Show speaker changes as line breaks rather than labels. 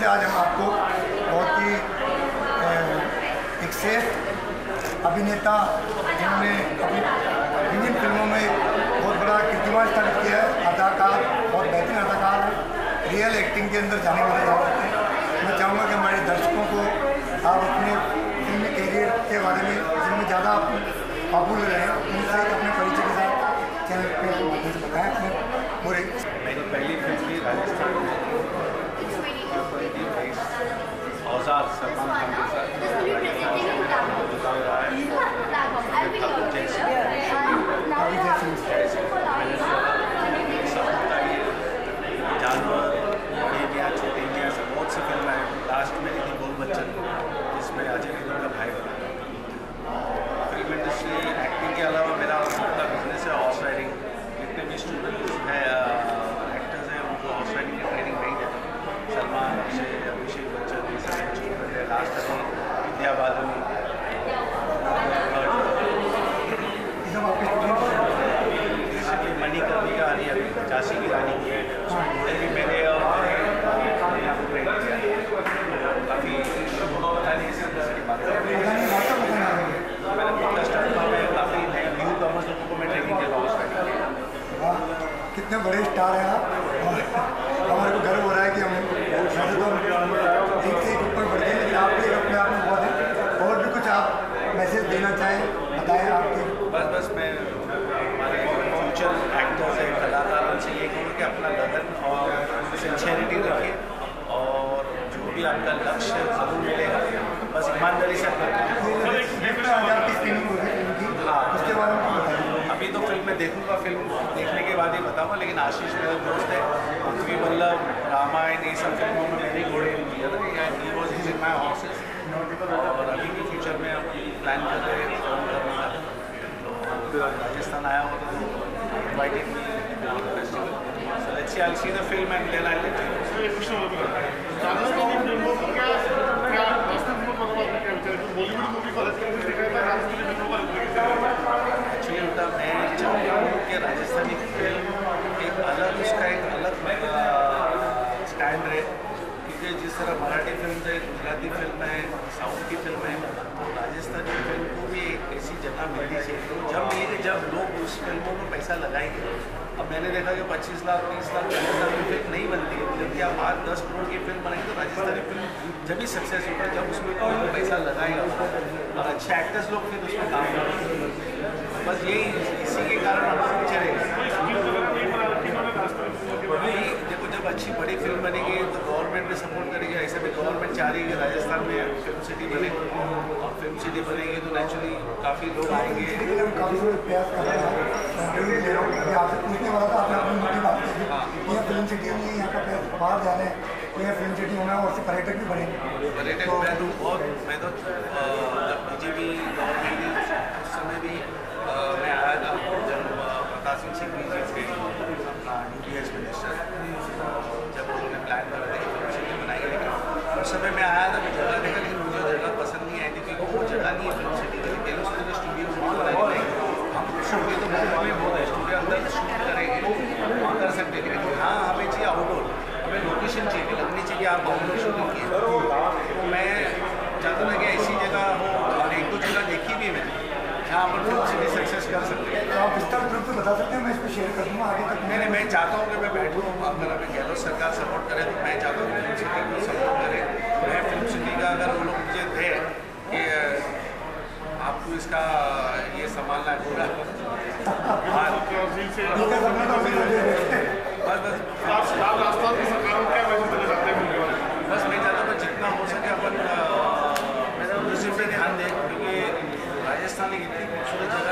से आज हम आपको बहुत ही एक श्रेष्ठ अभिनेता जिन्होंने अपनी विभिन्न फ़िल्मों में बहुत बड़ा कीर्तिमान स्थापित किया है। अदाकार, बहुत बेहतरीन अदाकार है। रियल एक्टिंग के अंदर जाने वाले जाते हैं। मैं चाहूँगा कि हमारे दर्शकों को आप अपने फ़िल्म करियर के बारे में, जिनमें ज़्यादा पॉपुलर हैं उनसे अपने परिचय के साथ चैनल पे माध्यम से बताएँ अपने पूरे
मेरी पहली फ़िल्म थी राजस्थान में औज़ार सलमान खान के साथ बताया रहा है जानवर इंडिया छोटी इंडिया से बहुत सी फ़िल्में हैं लास्ट में थी गोल बच्चन जिसमें अजय देवगन का भाई बना फ़िल्म इंडस्ट्री एक्टिंग के अलावा मेरा खुद का बिज़नेस है हॉर्स राइडिंग जितने भी स्टूडेंट हैं एक्टर्स हैं उनको हॉर्स राइडिंग की ट्रेनिंग नहीं देता सलमान अक्षय अभिषेक बच्चन ये सब स्टूडेंट है लास्ट अभी विद्या बादनी बेसिकली मणिकर्णी का रानी अभी झांसी की रानी की है उसमें भी मैंने और मैंने यहाँ पे ट्रेन किया काफ़ी पता नहीं इस की बात मैंने पॉडकास्ट स्टार्ट किया मैं काफ़ी नए न्यू कमर्स लोगों को मैं ट्रेनिंग दे रहा हूँ
कितने बड़े स्टार हैं आप। हमारे को गर्व हो रहा है कि हम वैसे तो एक से एक ऊपर बढ़ गए लेकिन आप भी अपने आप में बहुत हैं। और भी कुछ आप मैसेज देना चाहें बताएँ आपके।
बस बस मैं हमारे फ्यूचर एक्टर्स हैं कलाकारों से ये कहूँ कि अपना लगन और सिंसेरिटी रखें और जो भी आपका लक्ष्य है ज़रूर मिलेगा। बस ईमानदारी से अपना
स्क्रीनिंग हो
हाँ।
उसके बारे में
अभी तो फ़िल्म में देखूँगा फ़िल्म बाद ही बताऊँगा, लेकिन आशीष मेरा दोस्त है। पृथ्वी मतलब रामायण, ये सब फ़िल्मों में मैंने घोड़े किया था he was in my horses और अभी के फ्यूचर में हम प्लान कर रहे हैं तो राजस्थान आया हो तो festival so let's see the film and then I let
movie को अलग तरीके से देखा था राजस्थानी फ़िल्मों को अलग तरीके से
एक्चुअली होता मैं चाहता हूँ कि राजस्थानी फ़िल्म एक अलग उसका एक अलग स्टैंड रहे क्योंकि जिस तरह मराठी फ़िल्म गुजराती फ़िल्म है साउथ की फ़िल्म है तो राजस्थानी फ़िल्म को भी एक ऐसी जगह मिलनी चाहिए तो जब ये जब लोग उस फ़िल्मों में पैसा लगाएँगे अब मैंने देखा कि 25 लाख 30 लाख 40 लाख की फ़िल्म नहीं बनती है। जबकि आप आठ दस करोड़ की फ़िल्म बनाएँगे तो राजस्थानी फ़िल्म जब भी सक्सेस होगा जब उसमें कोई पैसा लगाएगा और अच्छे एक्टर्स लोग फिर उसमें काम करेंगे। बस यही इसी के कारण हम लोग पीछे देखो जब अच्छी बड़ी फ़िल्म बनेगी तो गवर्नमेंट भी सपोर्ट करेगी ऐसे भी गवर्नमेंट चाह रही है राजस्थान में फ़िल्म सिटी बने। और फ़िल्म सिटी बनेगी तो नेचुरली काफ़ी लोग आएँगे।
रहे हैं। हूँ फ़िल्म सिटी में यहाँ का बाहर जाने तो यहाँ फ़िल्म सिटी होना है और पर्यटक भी बढ़ेंगे
पर्यटक मैं तो बहुत मैं तो अ, जब बीजेपी गवर्नमेंट थी उस समय भी अ, मैं आया था जब अ, प्रकाश सिंह सिंह जी थे अपना यूपीएस मिनिस्टर जब उन्होंने प्लान कर रहे थे कि फ़िल्म सिटी बनाएँगे लेकिन उस समय में आया था मैं जगह देखा लेकिन मुझे जगह पसंद नहीं आई थी क्योंकि वो जगह नहीं है फ़िल्म सिटी के लिए तेलुगु स्टूडियो बनाने नहीं हम स्टूडियो तो मुंबई में बहुत है स्टूडियो अंदर शूट करेंगे। वहाँ कर सकते हैं। लेकिन हाँ हमें चाहिए आउटडोर हमें लोकेशन चाहिए लगनी चाहिए आप आउटडोर शूटिंग की। तो मैं चाहता था कि ऐसी जगह हो और एक दो जगह देखी भी मैंने जहाँ पर फ़िल्म सिटी सक्सेस कर सकते हैं।
तो आप विस्तार रूप से बता सकते हैं मैं इस पर शेयर कर दूँगा आगे तक
मैंने मैं चाहता हूँ कि मैं बैठूँ अगर हमें गहलोत सरकार सपोर्ट करे तो मैं चाहता हूँ कि फ़िल्म सिटी को सपोर्ट करे। पे ध्यान दें क्योंकि राजस्थान एक इतनी
खूबसूरत जगह